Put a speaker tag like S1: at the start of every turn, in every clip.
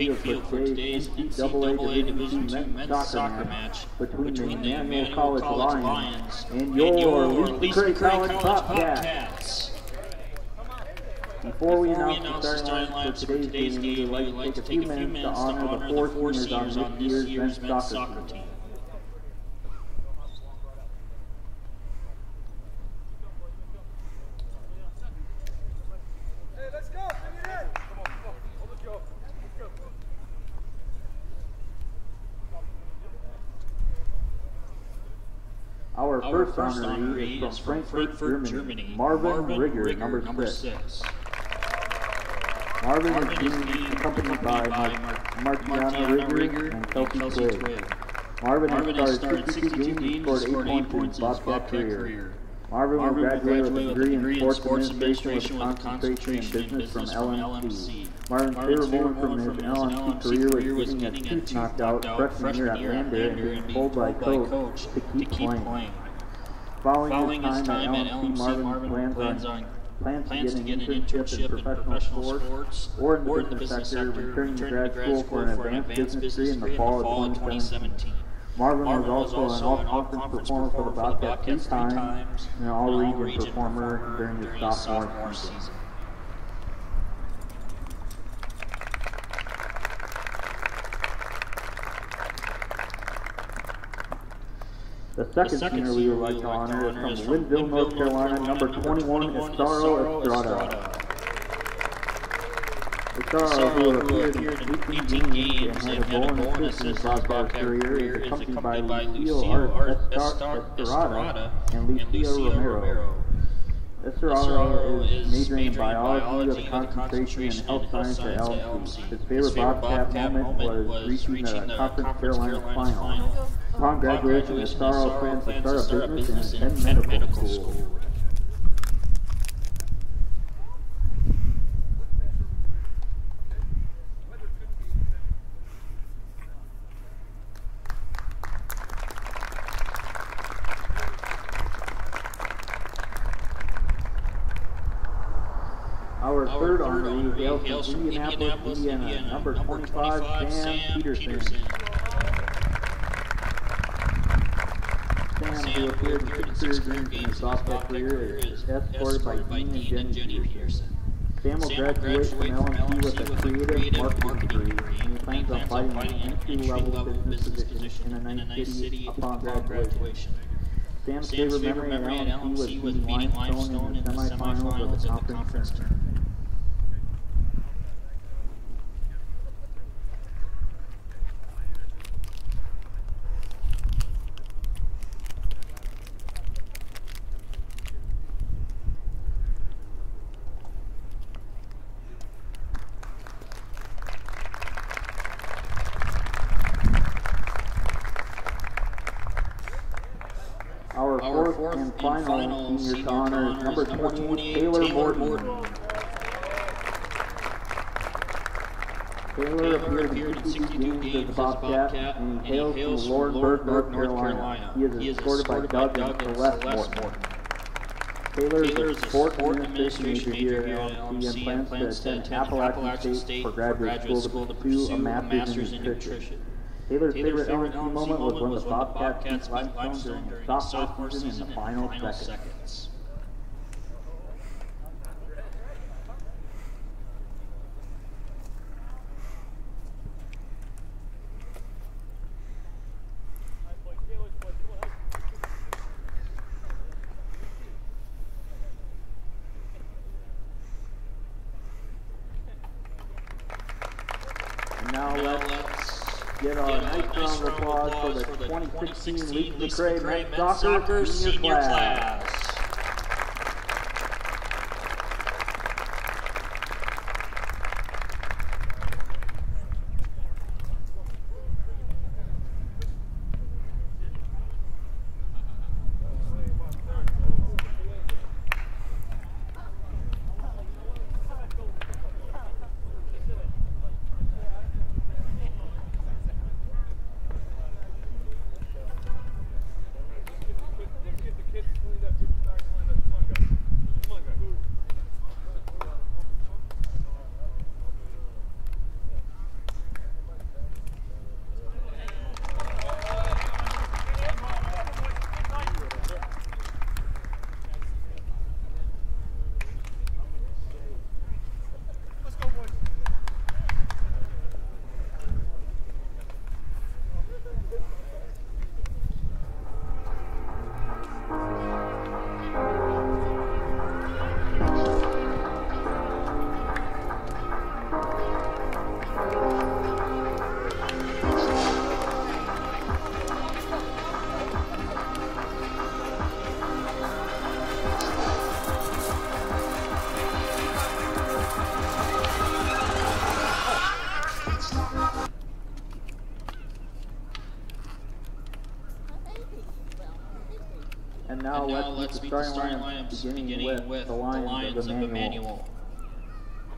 S1: Field for today's NCAA Division II men's soccer match between the Emmanuel College Lions and your Lees-McRae College Bobcats.
S2: Before we announce the starting lineups for today's game, we would like to take a few minutes to honor the four seniors on this year's men's soccer team.
S1: Our
S2: Our
S1: first
S2: first
S1: honoree
S2: honoree
S1: is from Frankfurt, Germany,
S2: Marvin,
S1: Marvin
S2: Rieger,
S1: Rieger,
S2: number,
S1: number
S2: six.
S1: six.
S2: Marvin,
S1: Marvin
S2: is being accompanied by Mar- Martiana
S1: Martiana
S2: Rieger and Kelsey Twig.
S1: Twig.
S2: Marvin,
S1: Marvin
S2: has started 62 games and scored 8 points in his Bobcat career. Marvin will
S1: Marvin will
S2: graduate with a degree in
S1: in
S2: sports administration with a concentration in business from LMC. Marvin's favorite moment from his LMC career was getting his tooth knocked out freshman year at Lander and being told by coach to keep playing. Following,
S1: Following
S2: his time at LMC, Marvin plans on plans to get an internship in professional sports or in the business sector, returning to grad school for an advanced business degree in the fall of 2017. Marvin was also an all-conference performer for the Bobcats three times and an all-region performer during his sophomore season. The second senior we would like to honor is from Linville, North Carolina, number 21, Estaro Estrada. Estaro, who appeared in 18 games and had a goal and assist in his Bobcat career, is accompanied by Lucio Estrada and Lucio Romero. Estrada is majoring in biology with a concentration in health science at LMC. His favorite Bobcat moment was reaching the Conference Carolina final. Upon graduation, Estrada plans to start a business and attend medical school. Our third honoree hails from Indianapolis, Indiana, number 25, Sam Peterson. Sam, appeared in six career games in his softball career, is escorted by Dean and Jenny Peterson. Sam will graduate from LMC with a creative marketing degree, and he plans on finding an entry-level business position in a nice city upon graduation. Sam's favorite memory at LMC was beating Limestone in the semifinals of the conference tournament. Our fourth, and final, senior number 28, Taylor Morton. Taylor appeared in 62 games as a Bobcat and he hails from Laurinburg, North Carolina. He is escorted by Doug and Celeste Morton. Taylor is a sport administration major here at LMC and plans to attend Appalachian State for graduate school to pursue a master's in nutrition. Taylor's favorite LMC moment was when the Bobcats beat Limestone during sophomore season in the final seconds now let's get our nice round of applause for the 2016 League McRae men's soccer senior class.
S3: Get
S1: And now,
S2: And now
S1: let's,
S2: let's
S1: meet the
S2: the
S1: starting lineups,
S2: lineups,
S1: beginning, with, the Lions, of Emmanuel.
S2: Emmanuel.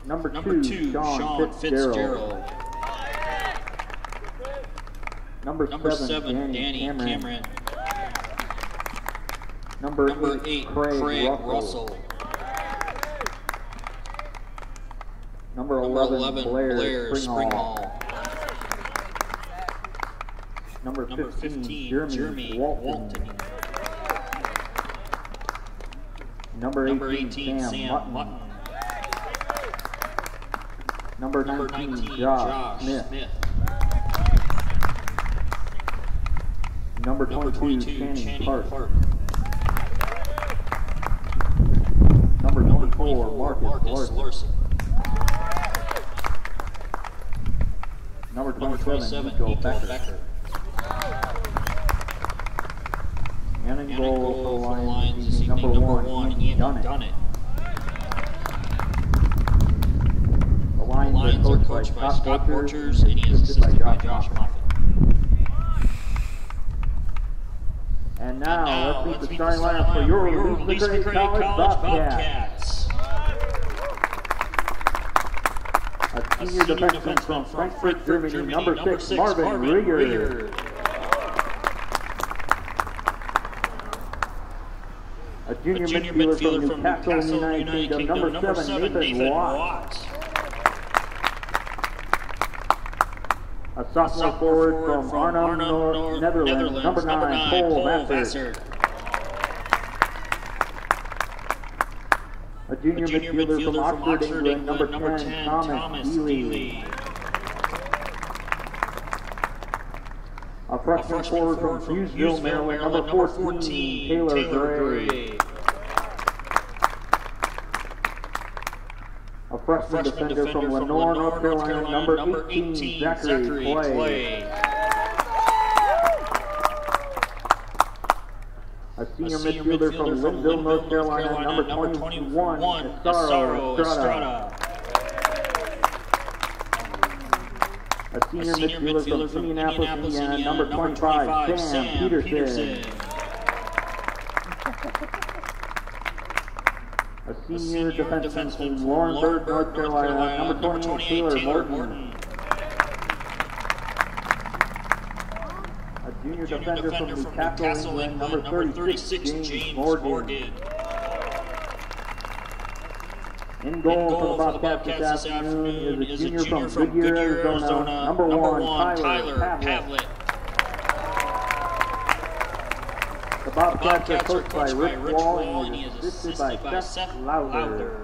S1: Number,
S2: Number
S1: two, Sean, Fitzgerald. Number,
S2: Number
S1: seven,
S2: seven,
S1: Danny,
S2: Danny
S1: Cameron.
S2: Cameron.
S1: Number,
S2: Number
S1: eight,
S2: eight,
S1: Craig,
S2: Craig
S1: Russell.
S2: Russell.
S1: Number,
S2: Number
S1: 11,
S2: 11,
S1: Blair,
S2: Blair
S1: Springhall. Number 15,
S2: 15,
S1: Jeremy,
S2: Jeremy
S1: Walton.
S2: Walton.
S1: Number 18,
S2: Number 18,
S1: Sam,
S2: Sam
S1: Mutton.
S2: Mutton.
S1: Number 19,
S2: Number 19,
S1: Josh, Smith.
S2: Smith.
S1: Number
S2: Number
S1: 22,
S2: 22,
S1: Channing,
S2: Channing
S1: Park.
S2: Park.
S1: Number
S2: Number
S1: 24,
S2: 24,
S1: Marcus,
S2: Marcus
S1: Larson.
S2: Larson.
S1: Number
S2: Number
S1: 27,
S2: 27,
S1: Nico
S2: Nico
S1: Becker.
S2: Becker.
S1: And in goal for the Lions,
S2: Lions
S1: this
S2: this
S1: evening,
S2: evening,
S1: number
S2: number
S1: one,
S2: one,
S1: Ian
S2: Ian
S1: Dunnett.
S2: Dunnett.
S1: The
S2: The
S1: Lions,
S2: Lions
S1: are
S2: are
S1: coached by Scott Borchers,
S2: and he is assisted by Josh.
S1: Moffett. And now,
S2: Now,
S1: let's meet the starting lineup for your
S2: Lees-McRae
S1: Gray College
S2: Bobcats.
S1: Bobcats. A
S2: A
S1: senior defenseman from Frankfurt, Germany, number six, Marvin Rieger. Junior,
S2: junior
S1: midfielder, from Newcastle, United, Kingdom, number seven, Nathan Watt. A sophomore forward from Arnhem, Nor- Netherlands, number nine, Cole Vassar. A junior,
S2: A junior
S1: midfielder, from Oxford, England, number 10, Thomas,
S2: Thomas
S1: Healy.
S2: Healy.
S1: A
S2: A
S1: freshman forward from Hughesville, Maryland,
S2: Maryland,
S1: number 14, Taylor, Gray. A freshman,
S2: freshman
S1: defender, from Lenoir, North Carolina, number 18, Zachary Clay. A senior, midfielder, from Linville, North Carolina, number 21, Esaro Estrada. A senior,
S2: senior
S1: midfielder, from Indianapolis, Indiana, number 25, Sam Peterson. A senior, defenseman from Laurinburg, North Carolina, number 28, Taylor Morton. A junior, defender, from Newcastle, England, number 36, James Morgan. In goal, for the Bobcats this afternoon is a junior, from Goodyear, Arizona, number one, Tyler, Pavlik. Bobcats are coached by Rick Wall and he is assisted by Seth Lowther.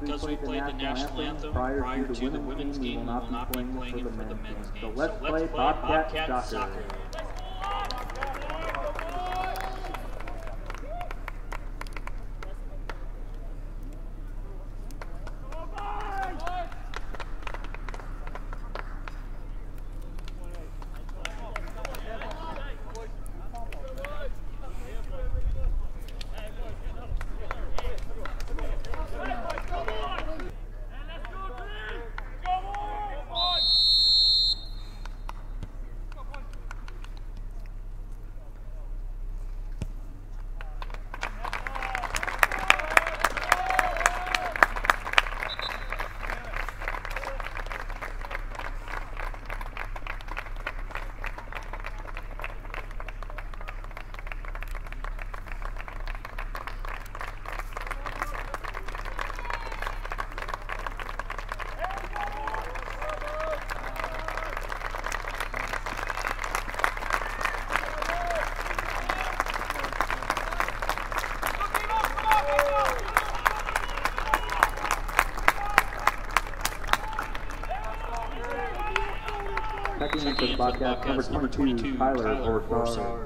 S1: Because we played the national anthem prior to the women's game, we will not be playing it for the men's game. So let's play Bobcat soccer. The Bobcats, number 22, Tyler Borsard.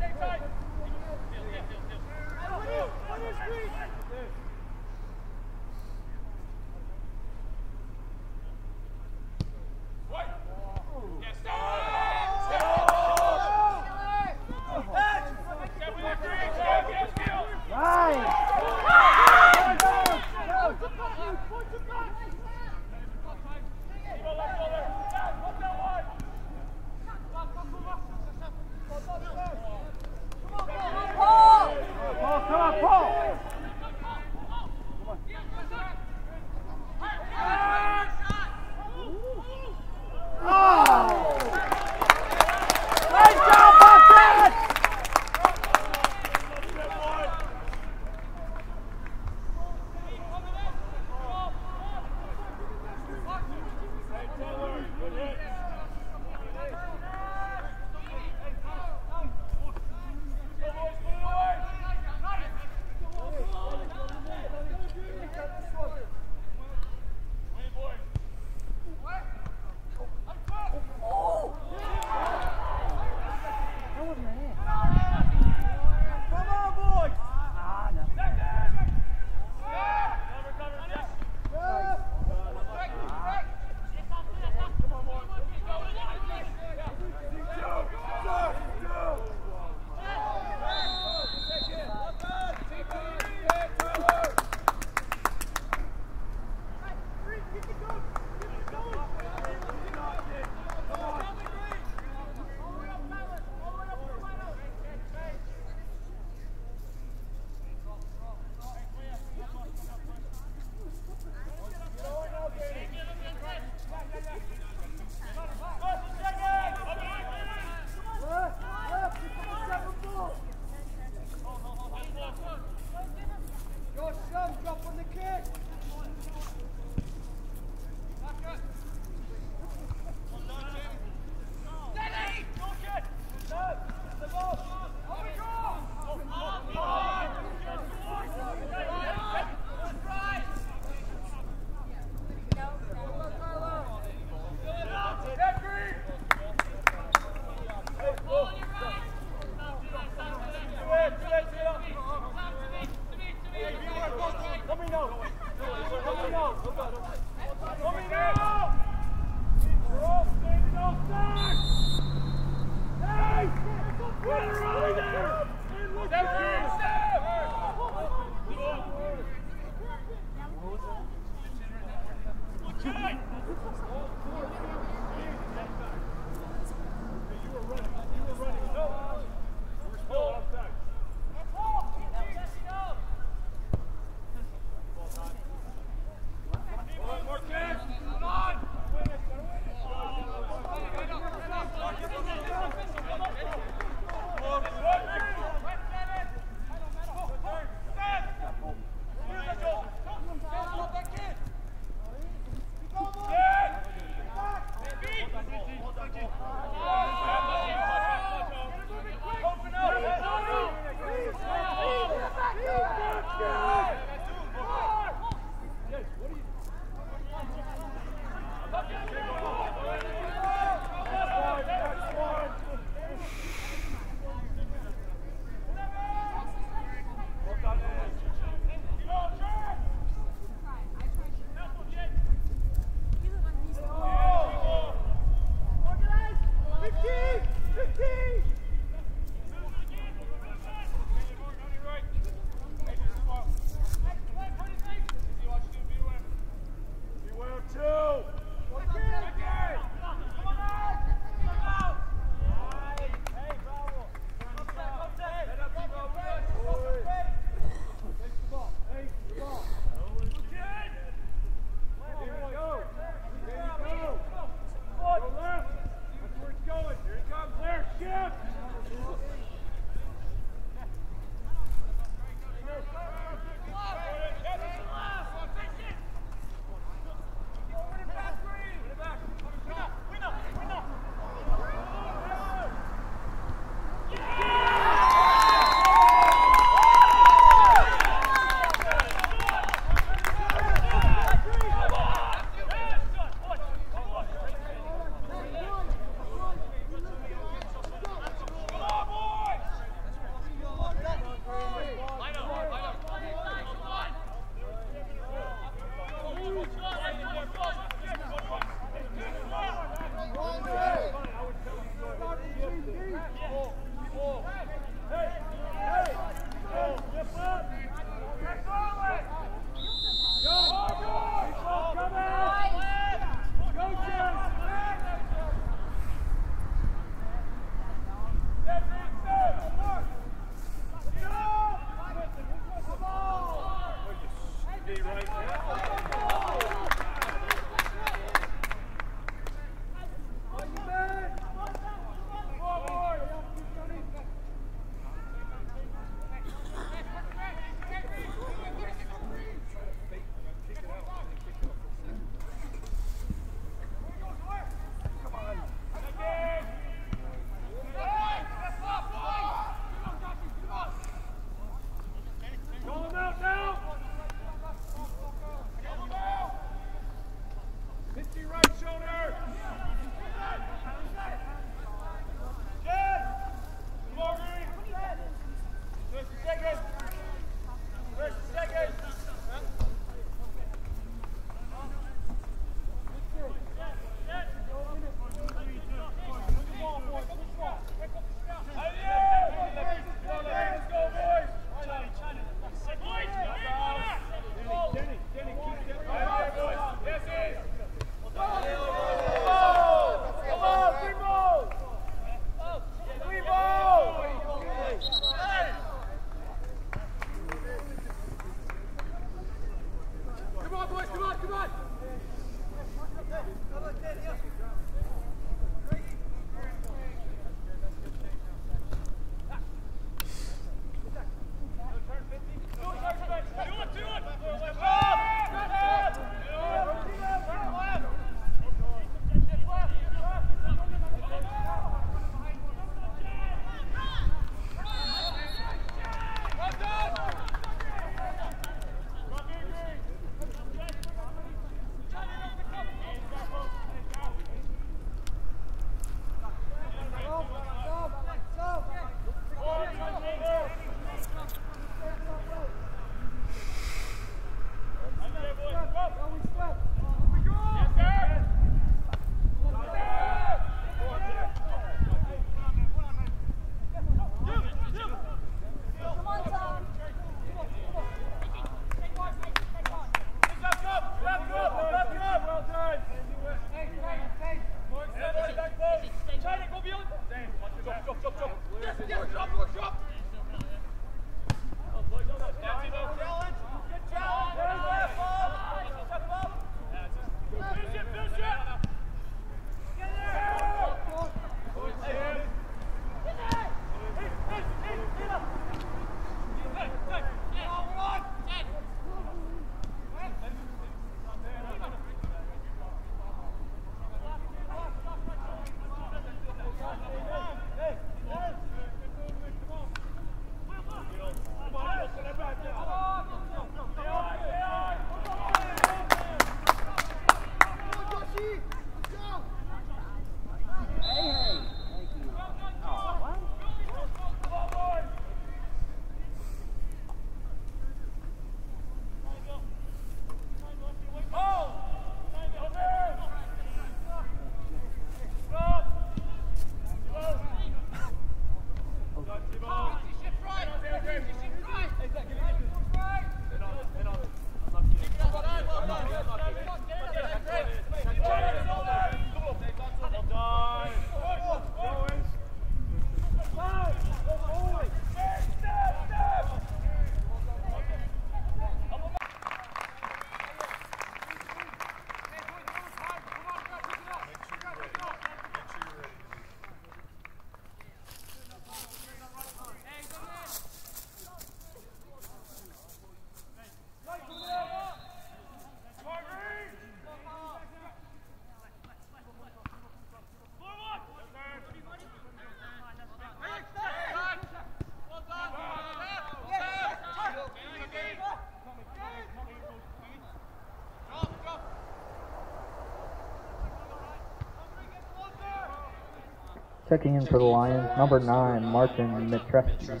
S2: Checking in for the Lions, number 9, Martin Mitreski.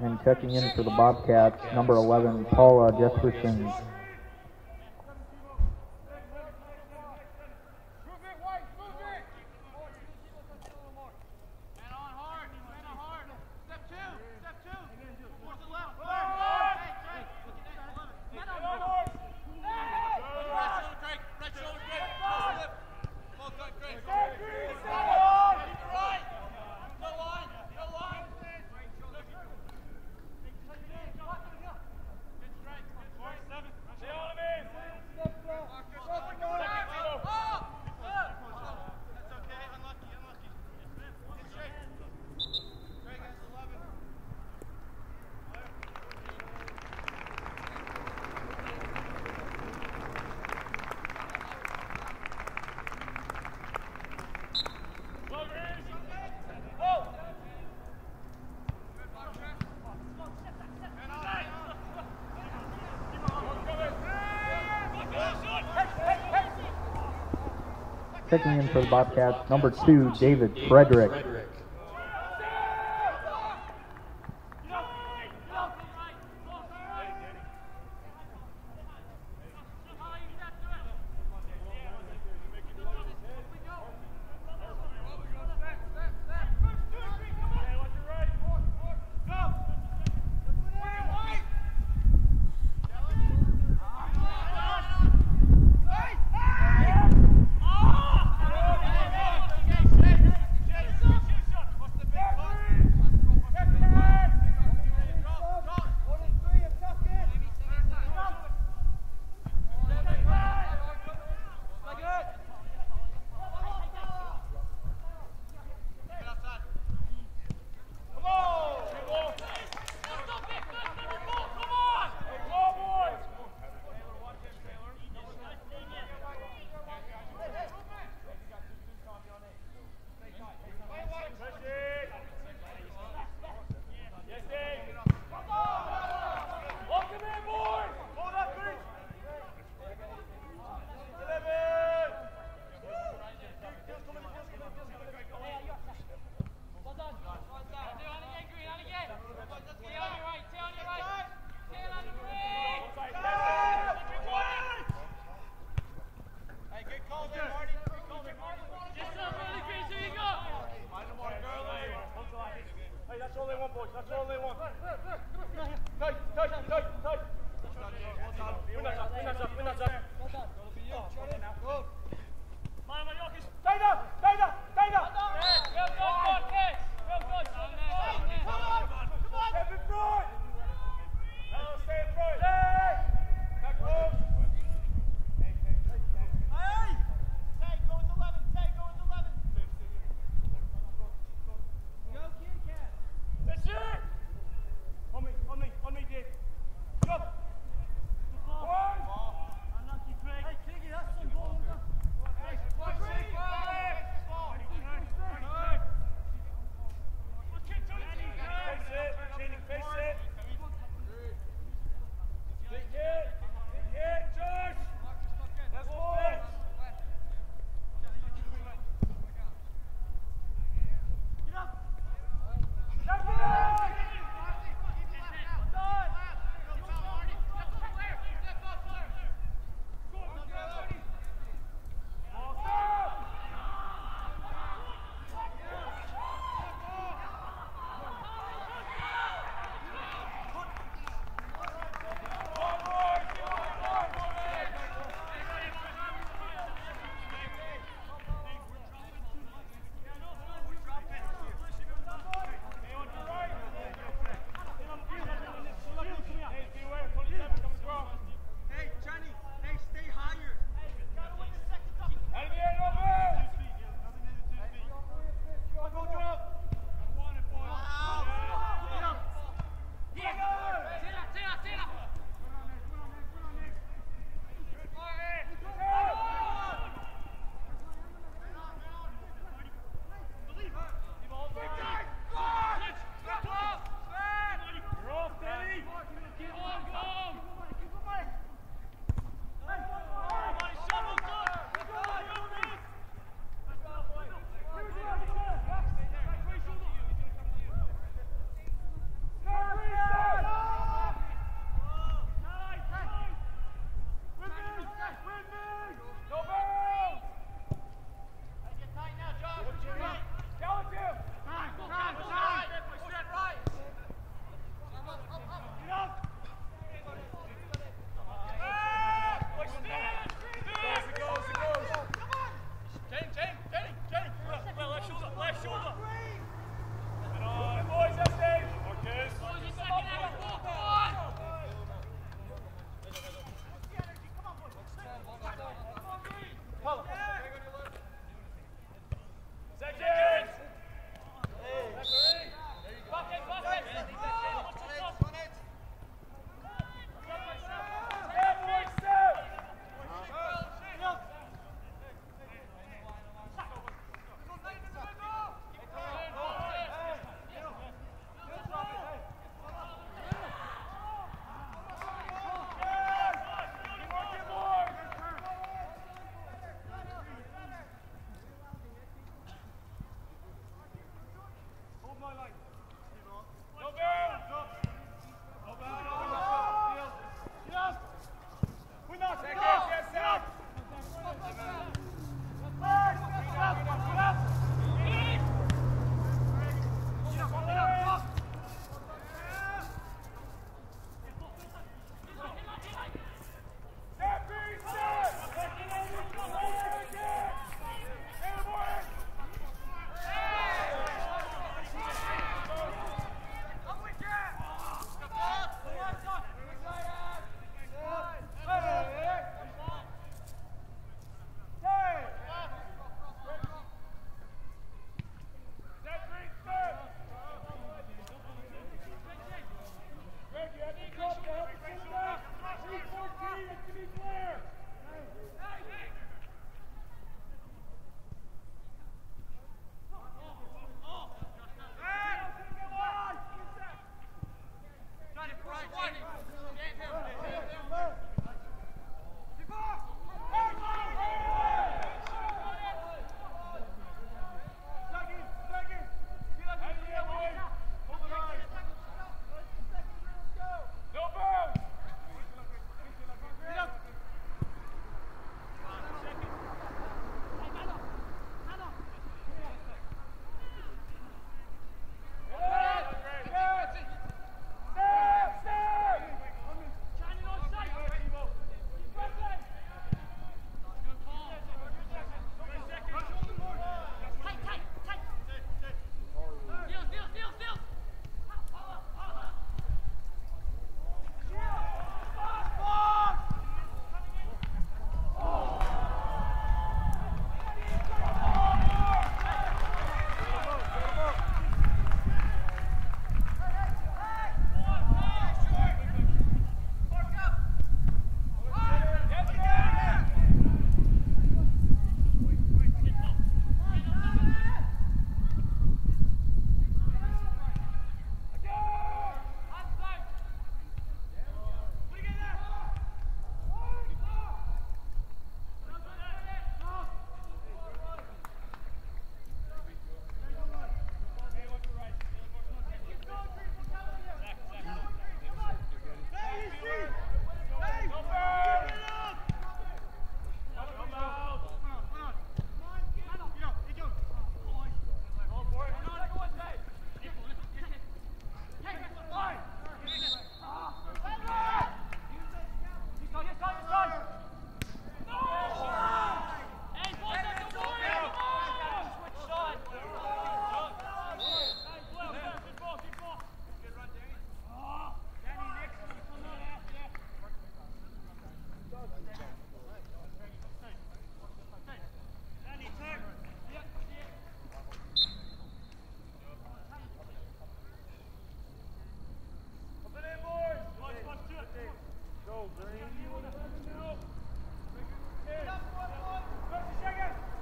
S2: And checking in for the Bobcats, number 11, Paula Jefferson. Checking in for the Bobcats, number two, David Frederick.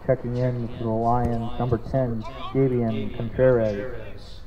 S2: Checking in for the Lions, number 10, Davian Contreras.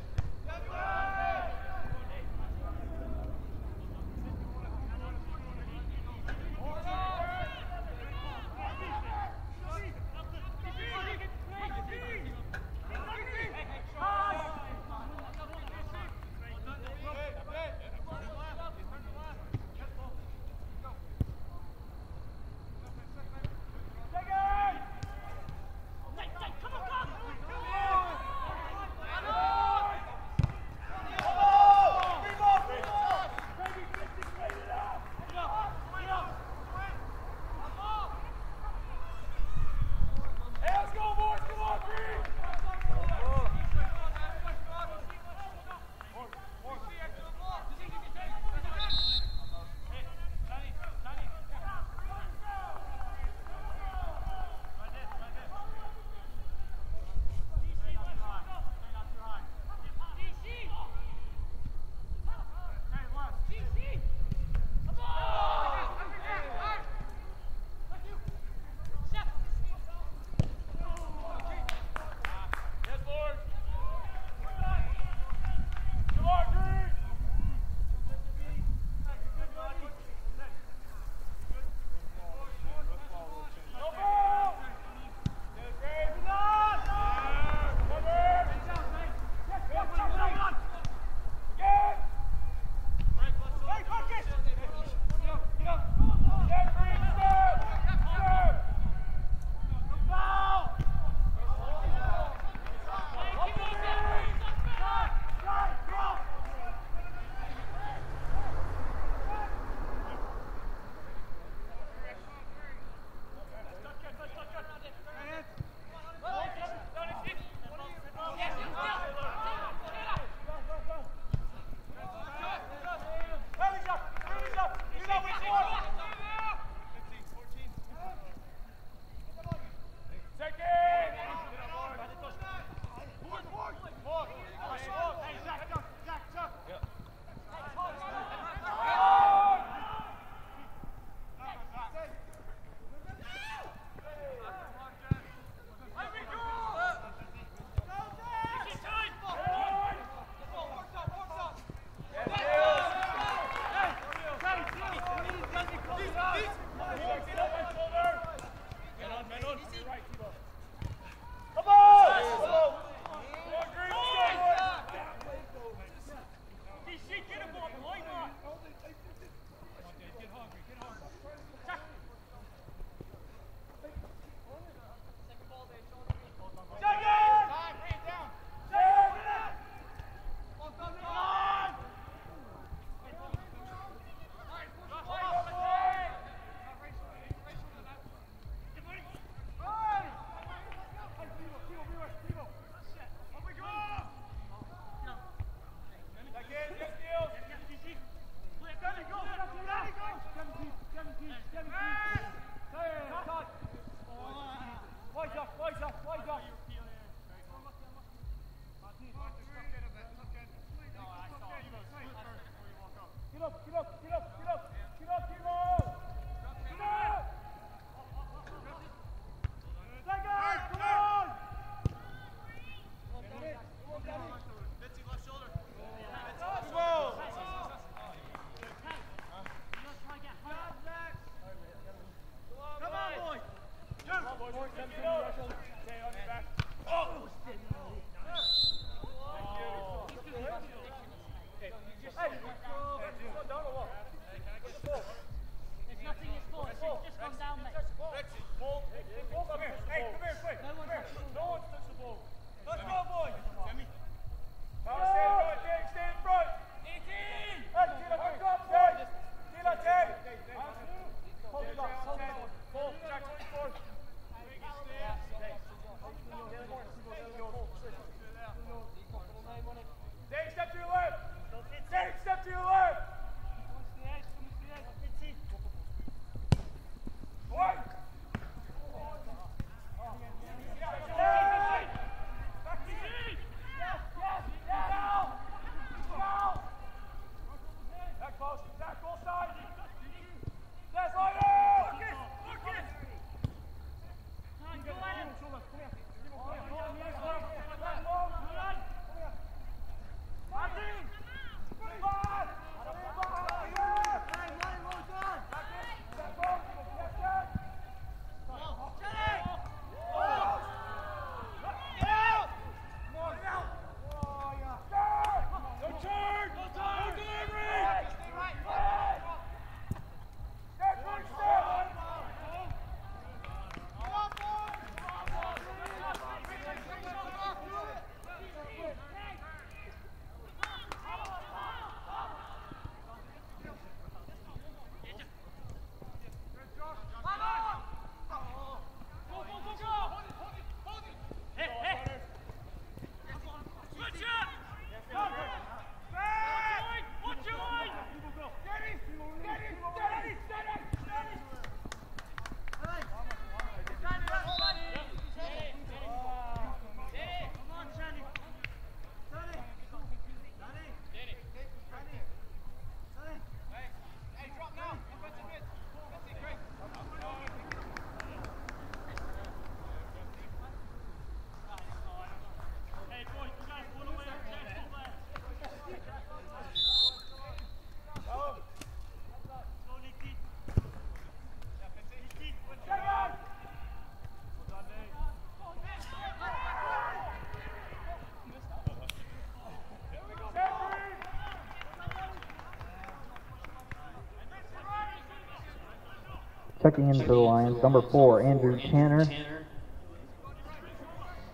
S2: Checking into the Lions, number four, Andrew Tanner.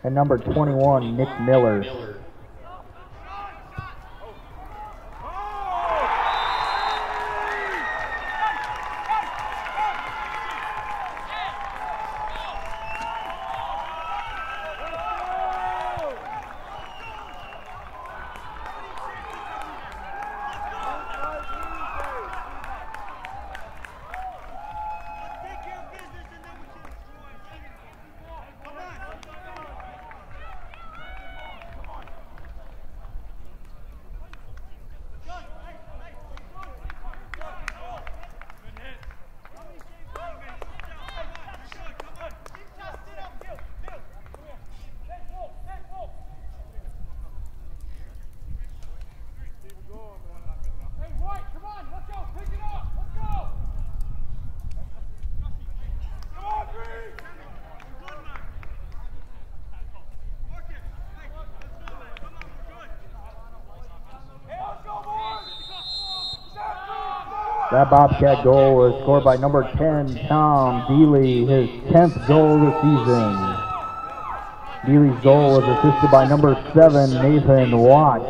S2: And number 21, Nick Miller. Bobcat goal was scored by number 10, Tom Deely, his 10th goal of the season. Deely's goal was assisted by number 7, Nathan Watt.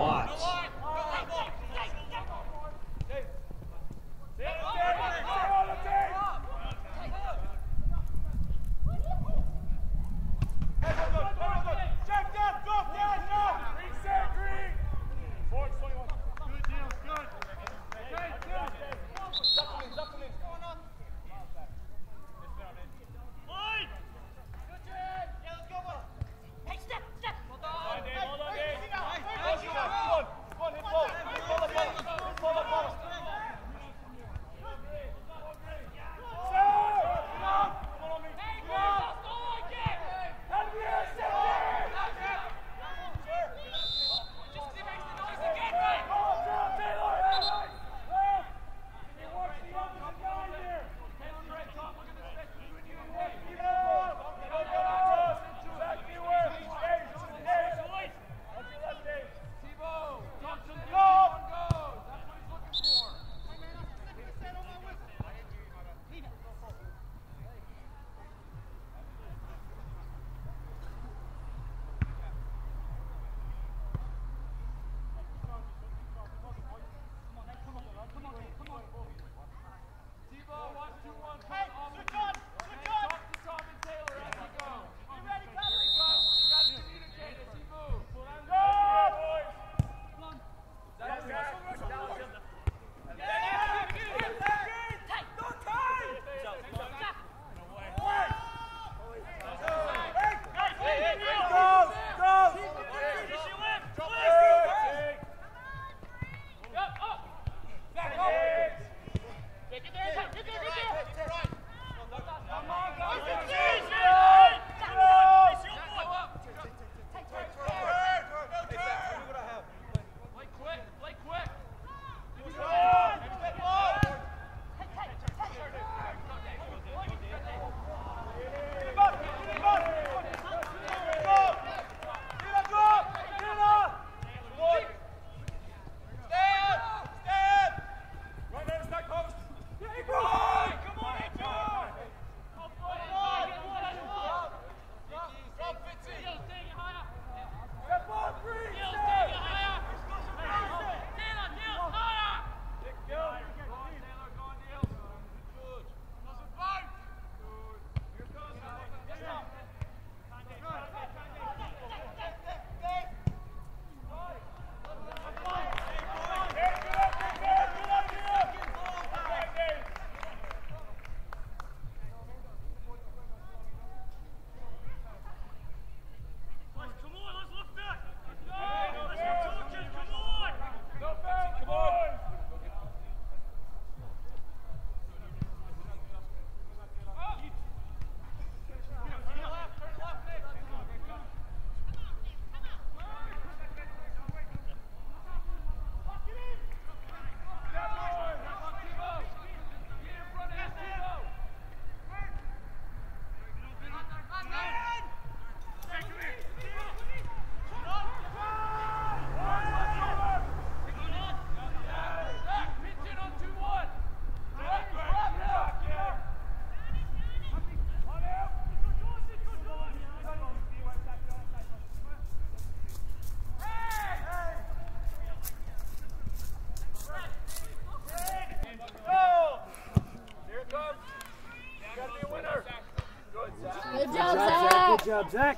S3: Good job, Zach.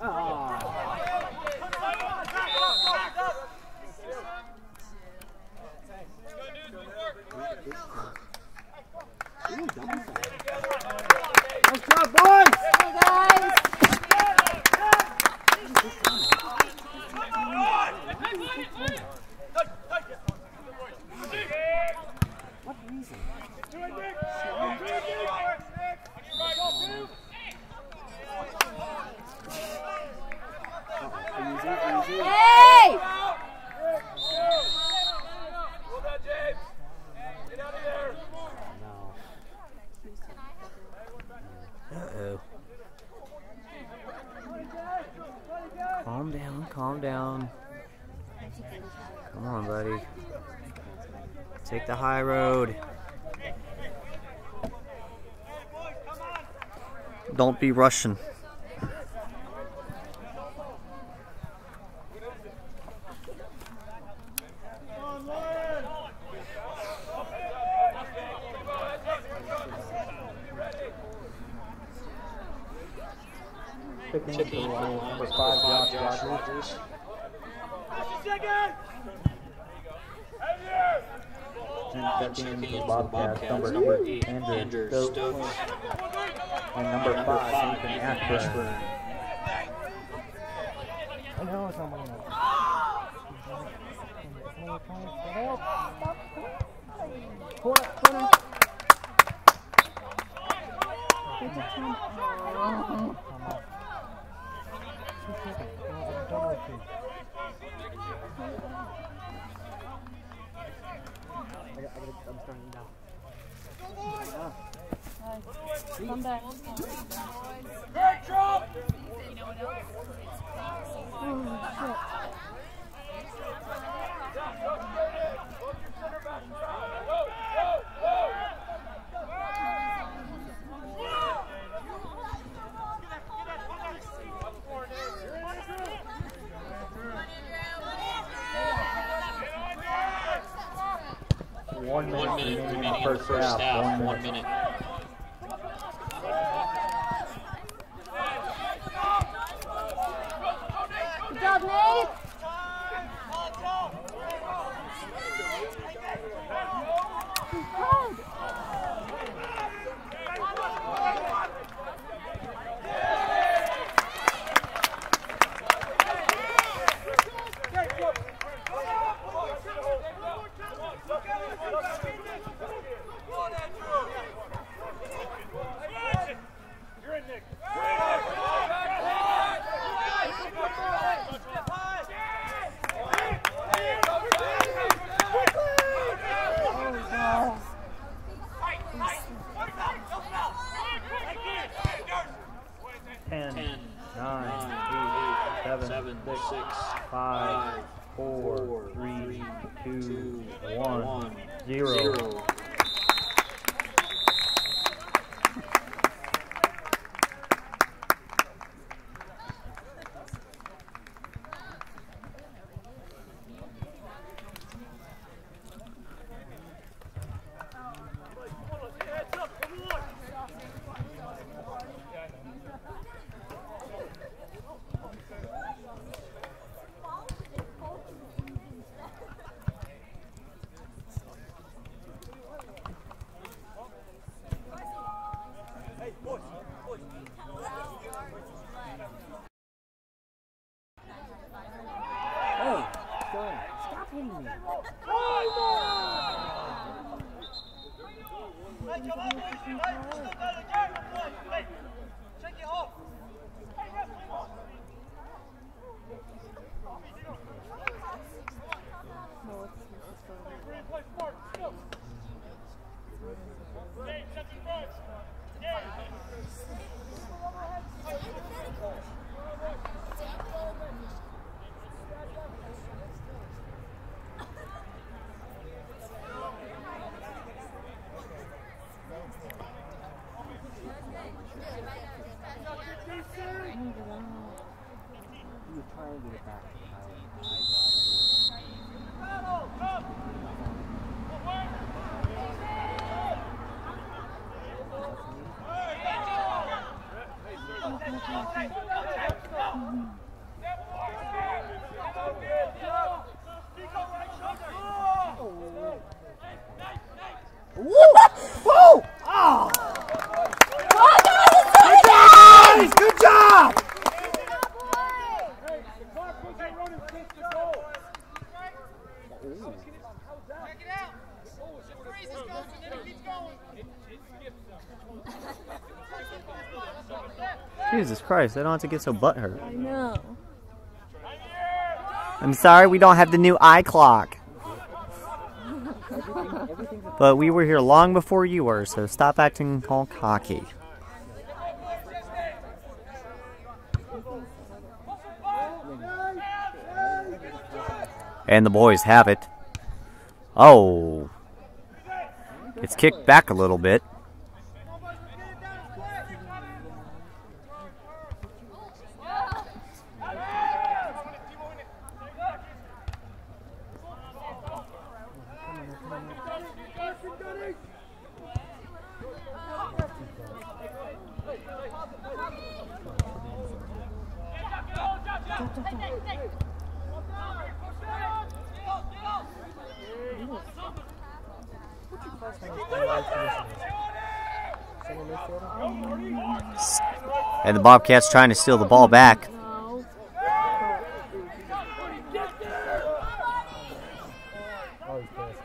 S3: Oh. Ooh, double Nice job, boys!
S4: Hey, guys.
S3: What reason? Oh, easy, easy.
S4: Hey!
S3: No.
S5: Uh-oh. Calm down, calm down. Come on, buddy. Take the high road. Don't be rushing.
S1: Checking in for number five, Josh Rogers. And checking in Bobcats, number eight, Andrew Stokes. And number five, Nathan Ashburn.
S3: I know someone else. Corner, corner.
S4: Come back.
S1: One minute,
S2: One minute
S1: remaining in the first half.
S2: One minute.
S5: Woo! Oh! Guys, good job! Jesus Christ, I don't have to get so butthurt.
S4: I know.
S5: I'm sorry we don't have the new eye clock. But we were here long before you were, so stop acting all cocky. And the boys have it. Oh. It's kicked back a little bit. And the Bobcats trying to steal the ball back.
S4: No.
S3: He's pissed.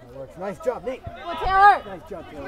S3: That works. Nice job, Nate.
S4: Go, Taylor.
S3: Nice job, Taylor.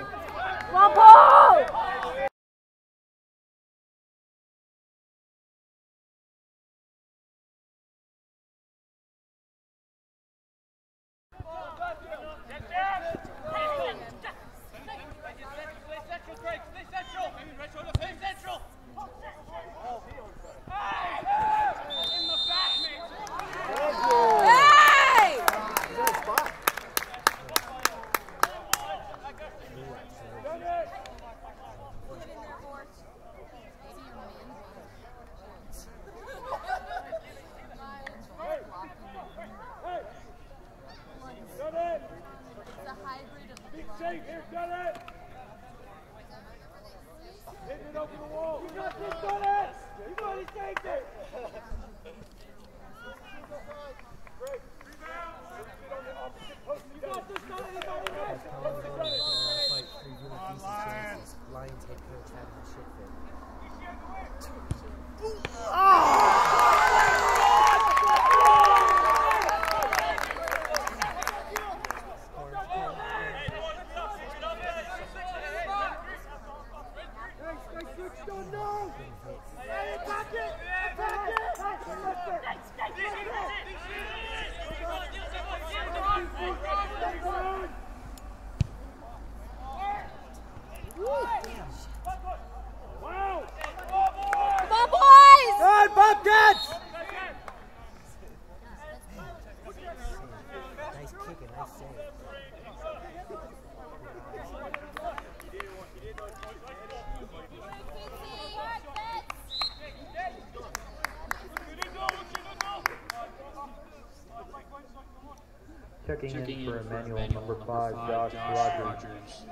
S1: Checking, in for Emmanuel, number five, Josh, Rogers.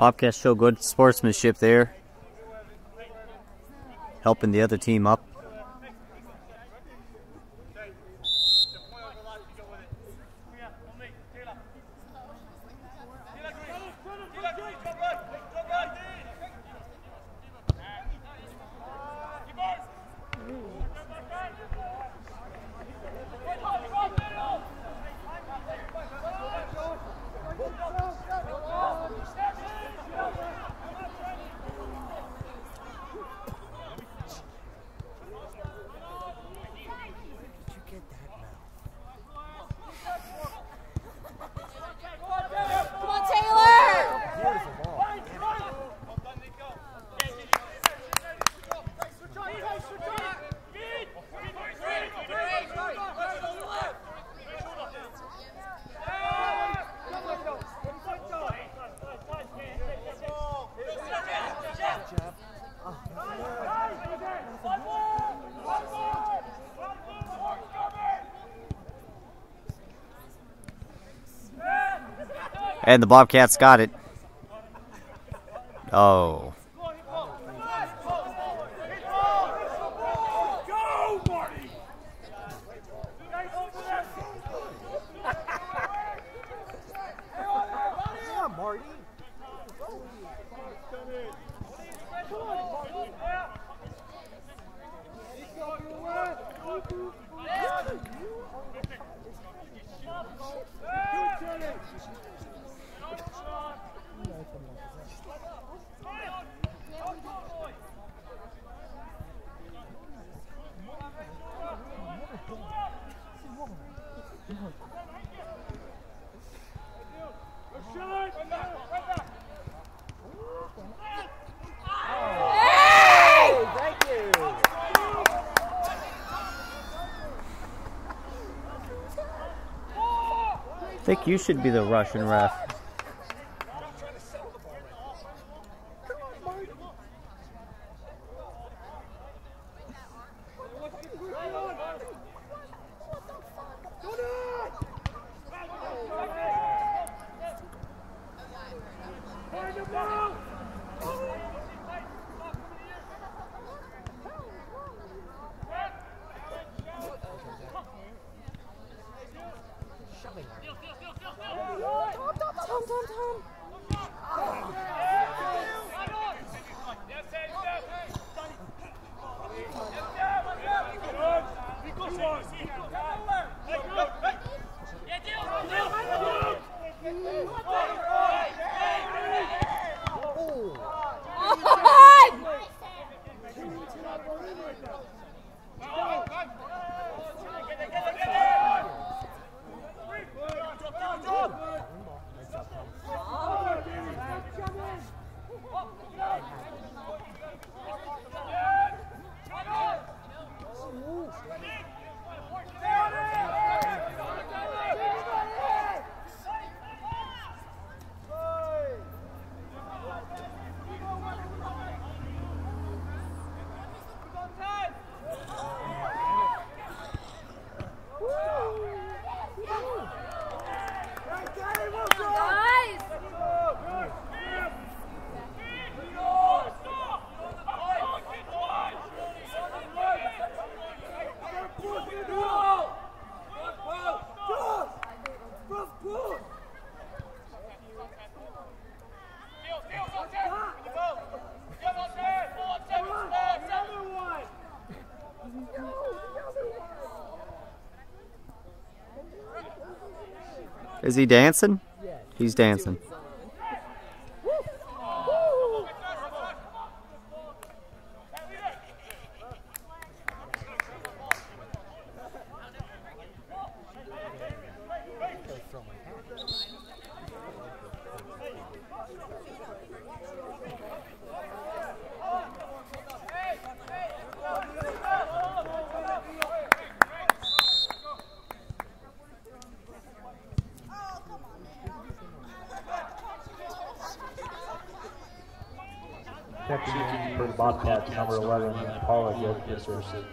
S5: Bobcats show good sportsmanship there, helping the other team up. And the Bobcats got it. Oh.
S3: Come on, Marty. Hey, thank you.
S5: I think you should be the Russian ref.
S4: Tom, Tom, Tom. On! Guys!
S5: Is he dancing? He's dancing.
S1: Checking in for the Bobcats, number 11, Paula Gilchrist.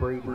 S3: Bobcats,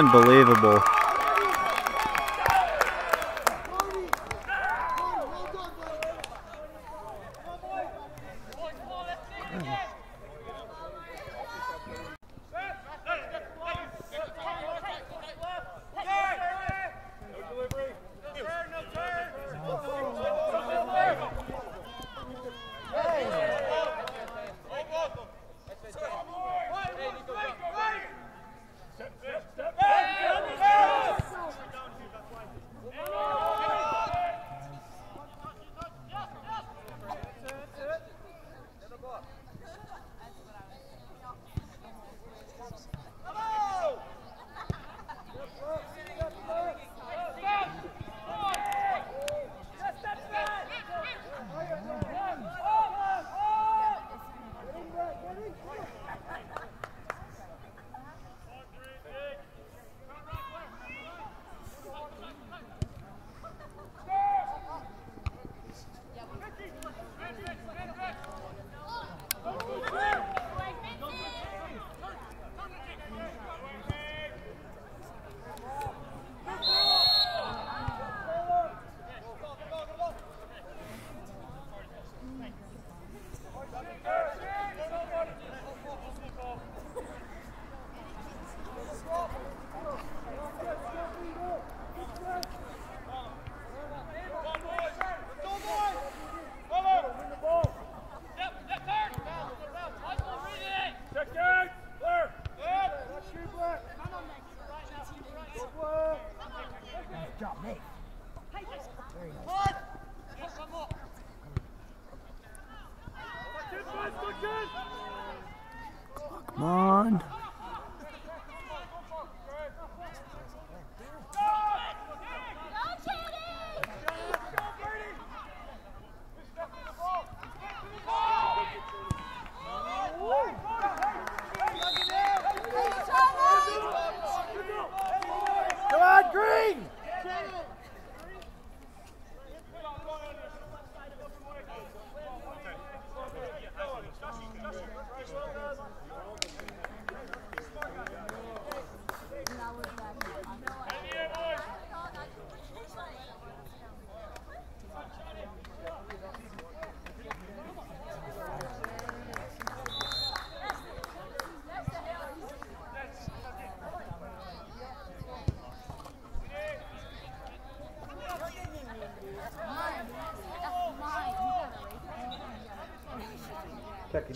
S5: Unbelievable.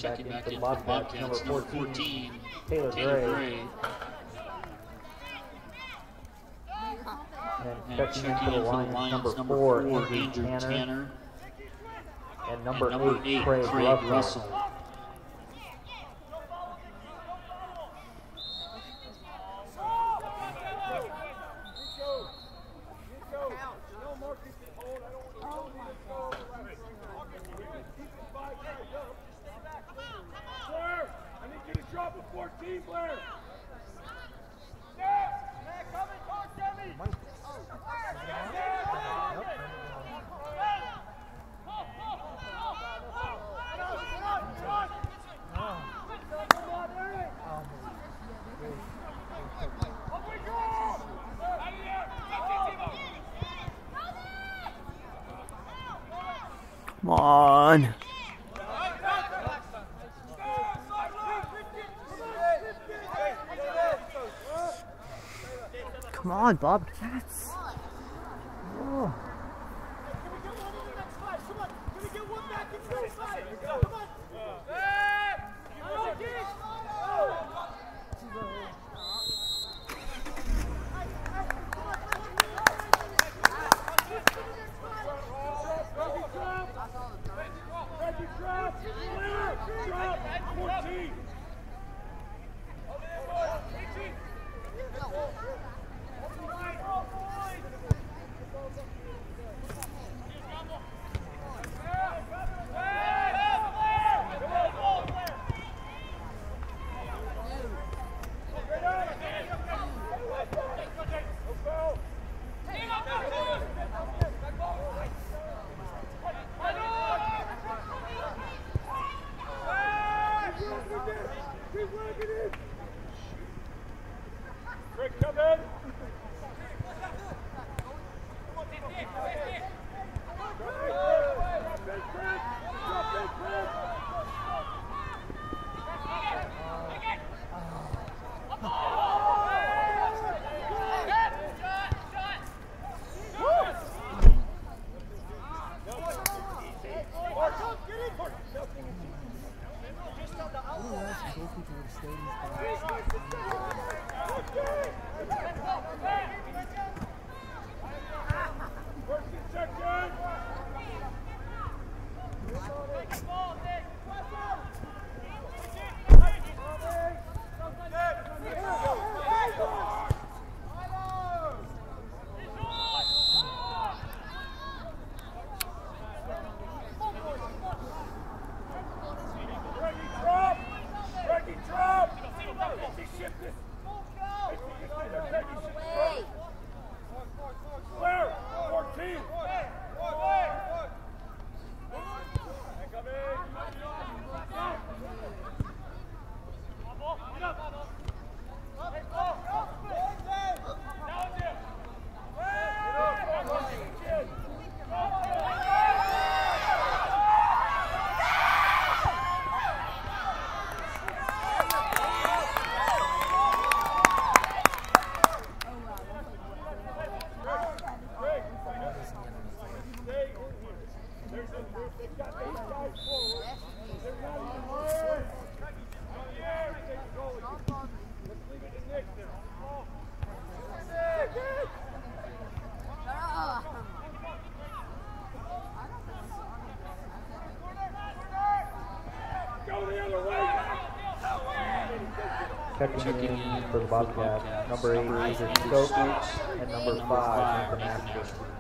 S2: Checking, back
S1: back
S2: in
S1: in
S2: for
S1: for
S2: Bobcats,
S1: Bobcats,
S2: number 14,
S1: 14,
S2: Taylor,
S1: Taylor
S2: Gray.
S1: Gray.
S2: And
S1: And
S2: checking in for the Lions, number 4, Andrew Tanner.
S1: Tanner.
S2: And number,
S1: and number
S2: 8,
S1: eight,
S2: Craig,
S1: Craig
S2: Russell.
S1: Russell.
S3: Blair, I need you to drop a 14, Blair.
S5: Come on. Come on, Bob.
S3: Checking in for the Bobcats, number eight, Major Stokes, and number five, Nathan Asher.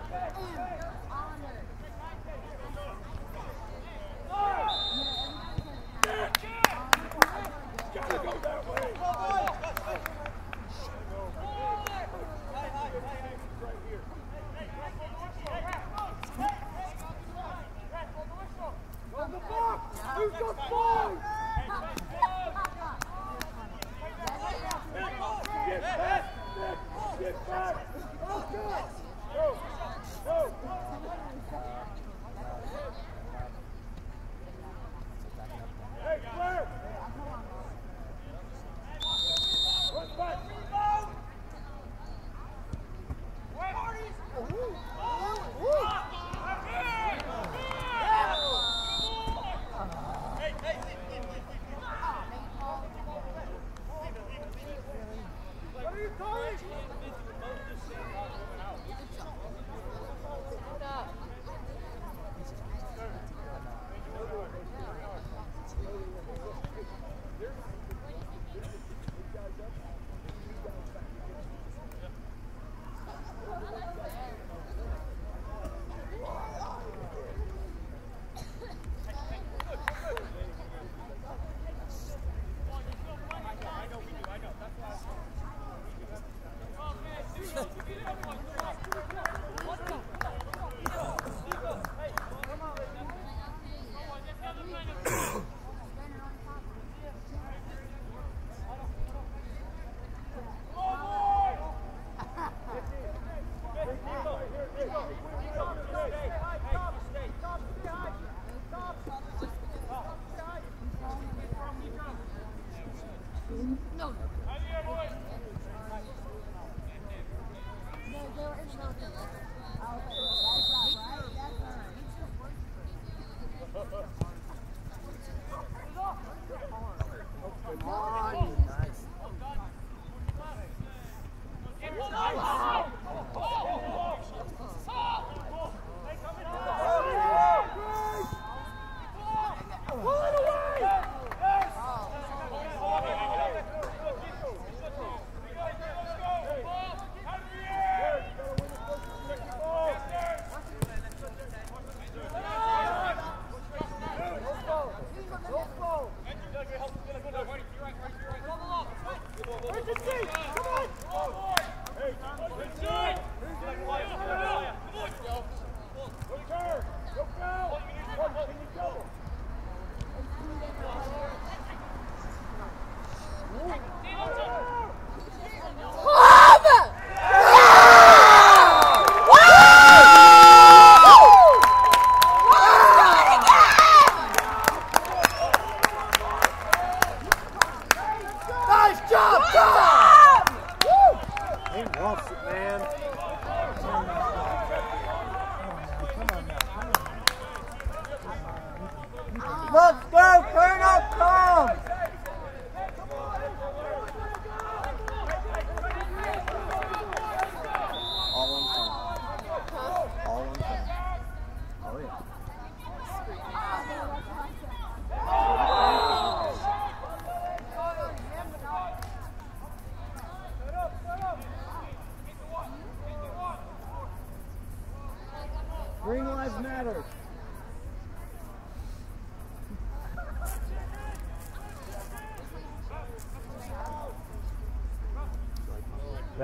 S3: Adiós.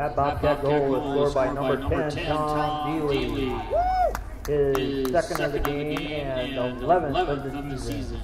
S3: That Bobcat goal was scored by number 10, Tom Dealey. His second of the game and 11th of the season.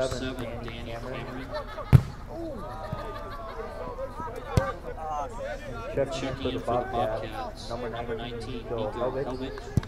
S2: Seven, Danny Cameron.
S6: Checking
S2: Checking
S6: in for the Bobcats, number number 19, Nico Helvig,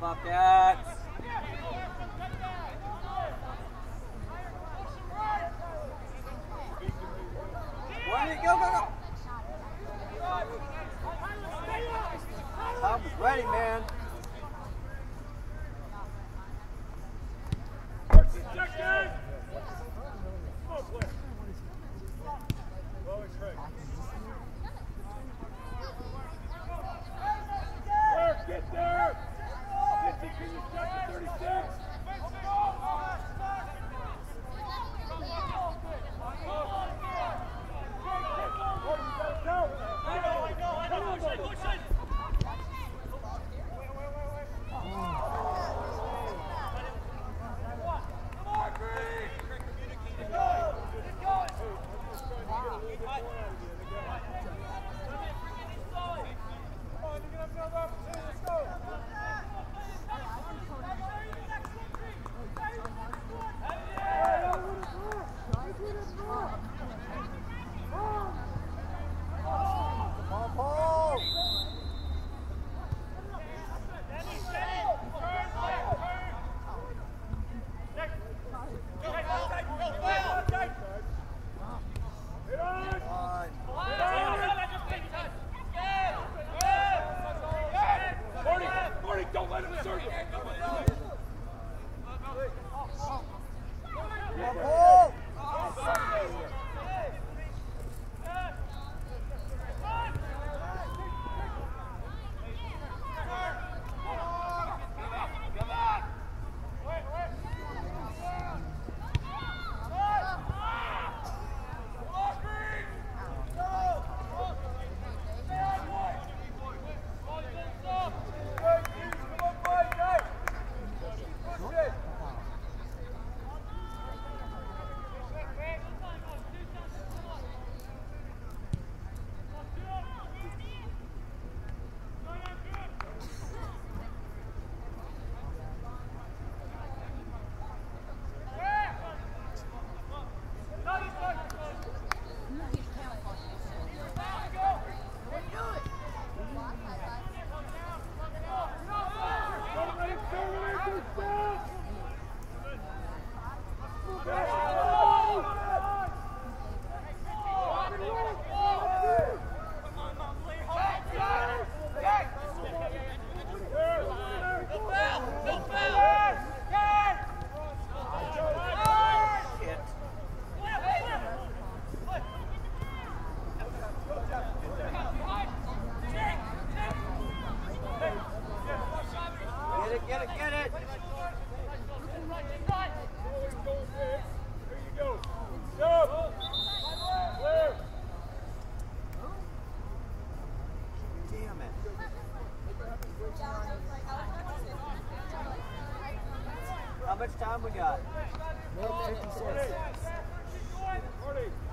S3: Go, go, go. Tom's ready, man.
S6: Much time we got?
S7: Marty,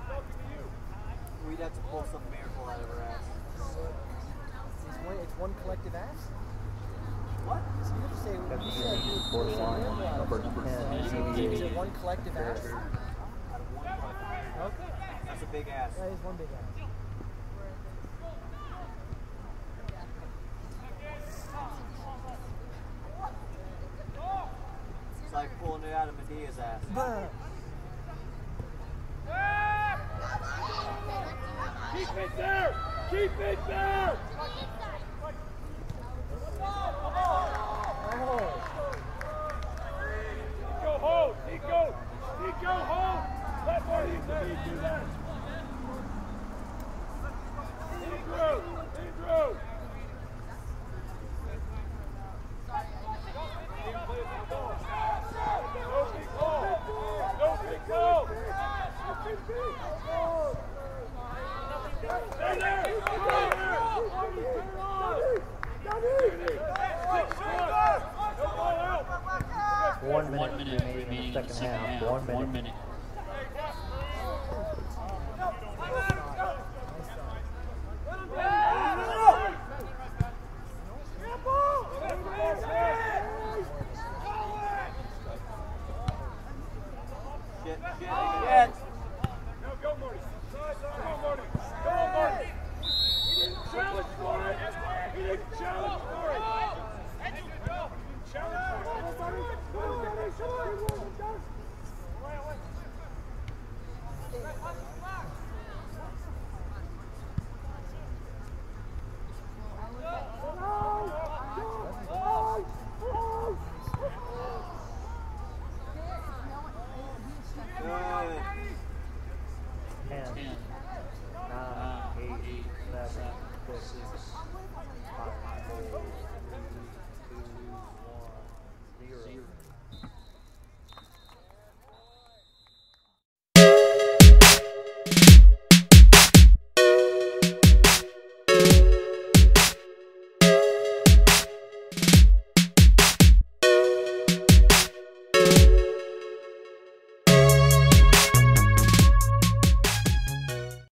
S7: talking to you.
S6: We'd have to pull some miracle out of her ass.
S3: It's one, it's one collective ass.
S6: What?
S3: So you just say, you said you
S1: Borderline, number 10,
S3: Is it one collective ass?
S6: Out of one collective.
S3: Okay.
S6: That's a big ass.
S3: That is one big ass.